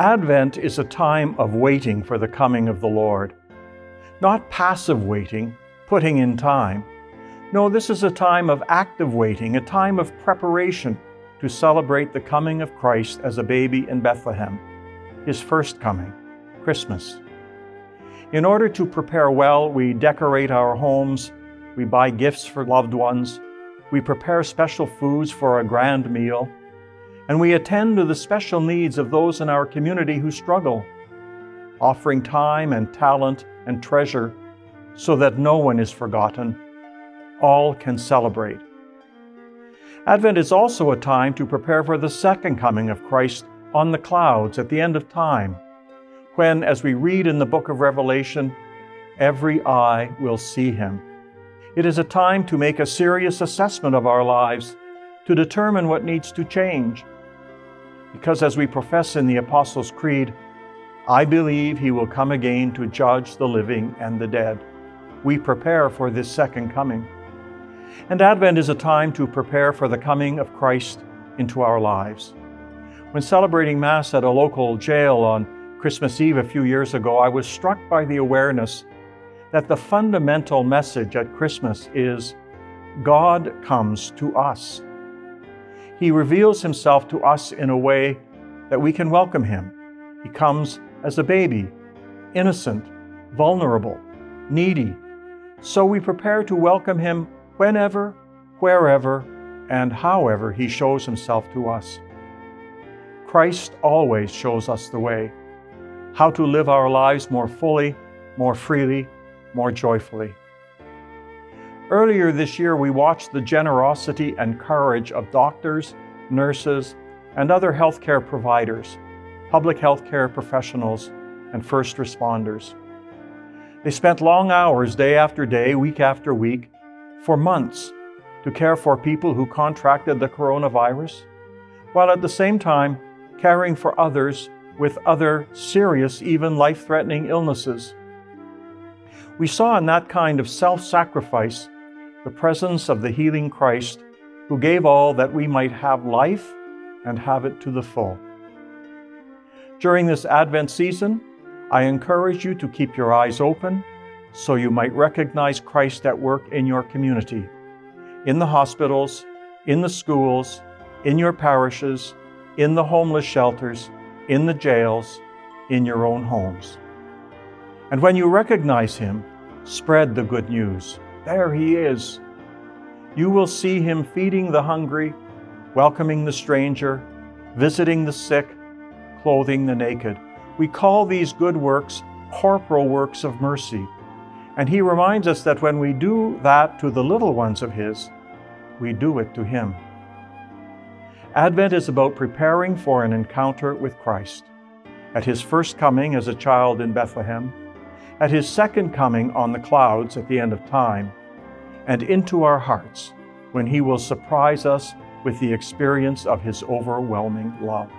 Advent is a time of waiting for the coming of the Lord. Not passive waiting, putting in time. No, this is a time of active waiting, a time of preparation to celebrate the coming of Christ as a baby in Bethlehem, his first coming, Christmas. In order to prepare well, we decorate our homes, we buy gifts for loved ones, we prepare special foods for a grand meal, and we attend to the special needs of those in our community who struggle, offering time and talent and treasure so that no one is forgotten. All can celebrate. Advent is also a time to prepare for the second coming of Christ on the clouds at the end of time, when, as we read in the book of Revelation, every eye will see him. It is a time to make a serious assessment of our lives, to determine what needs to change. Because as we profess in the Apostles' Creed, I believe he will come again to judge the living and the dead. We prepare for this second coming. And Advent is a time to prepare for the coming of Christ into our lives. When celebrating Mass at a local jail on Christmas Eve a few years ago, I was struck by the awareness that the fundamental message at Christmas is God comes to us. He reveals himself to us in a way that we can welcome him. He comes as a baby, innocent, vulnerable, needy. So we prepare to welcome him whenever, wherever, and however he shows himself to us. Christ always shows us the way, how to live our lives more fully, more freely, more joyfully. Earlier this year, we watched the generosity and courage of doctors, nurses, and other healthcare providers, public healthcare professionals, and first responders. They spent long hours, day after day, week after week, for months to care for people who contracted the coronavirus, while at the same time caring for others with other serious, even life threatening illnesses we saw in that kind of self sacrifice the presence of the healing Christ who gave all that we might have life and have it to the full. During this Advent season, I encourage you to keep your eyes open so you might recognize Christ at work in your community, in the hospitals, in the schools, in your parishes, in the homeless shelters, in the jails, in your own homes. And when you recognize Him, spread the good news. There He is. You will see Him feeding the hungry, welcoming the stranger, visiting the sick, clothing the naked. We call these good works corporal works of mercy. And He reminds us that when we do that to the little ones of His, we do it to Him. Advent is about preparing for an encounter with Christ. At His first coming as a child in Bethlehem, at his second coming on the clouds at the end of time, and into our hearts when he will surprise us with the experience of his overwhelming love.